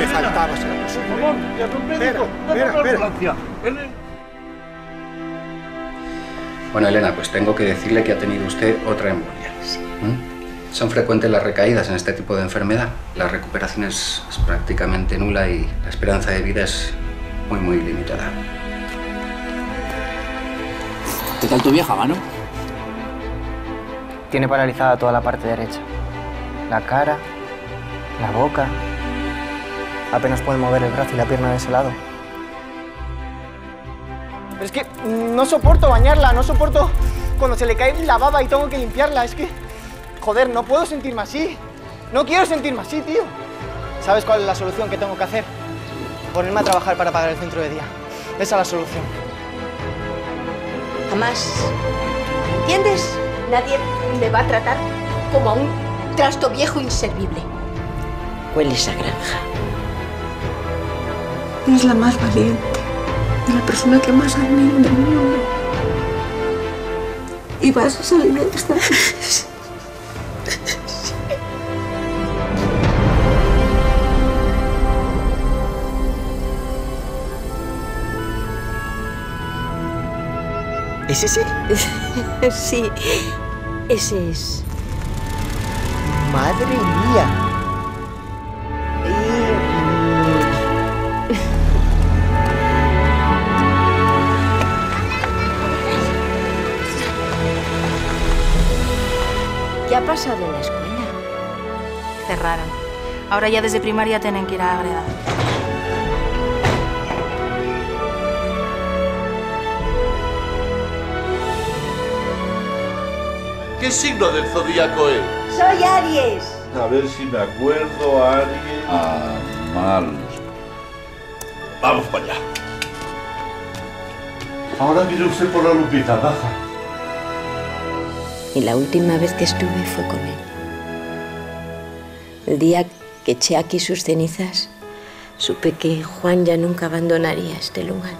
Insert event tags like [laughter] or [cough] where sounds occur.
me faltaba ser Espera, espera, espera. Bueno, Elena, pues tengo que decirle que ha tenido usted otra embolia. ¿Mm? Son frecuentes las recaídas en este tipo de enfermedad. La recuperación es, es prácticamente nula y la esperanza de vida es muy, muy limitada. ¿Qué tal tu vieja, mano? Tiene paralizada toda la parte derecha. La cara, la boca. Apenas puede mover el brazo y la pierna de ese lado. Pero es que no soporto bañarla, no soporto cuando se le cae la baba y tengo que limpiarla. Es que, joder, no puedo sentirme así. No quiero sentirme así, tío. ¿Sabes cuál es la solución que tengo que hacer? Ponerme a trabajar para pagar el centro de día. Esa es la solución. Jamás. ¿Entiendes? Nadie me va a tratar como a un trasto viejo inservible. Hueles a granja. Eres la más valiente y la persona que más admiro del mundo. Y vas a salir de esta ¿Es ese? [laughs] sí, ese es. ¡Madre mía! Pasado en la escuela? Cerraron. Ahora ya desde primaria tienen que ir a Agreda. ¿Qué signo del zodíaco es? Soy Aries. A ver si me acuerdo, Aries. Ah, mal. Vamos para allá. Ahora mire usted por la lupita, baja. Y la última vez que estuve fue con él. El día que eché aquí sus cenizas, supe que Juan ya nunca abandonaría este lugar.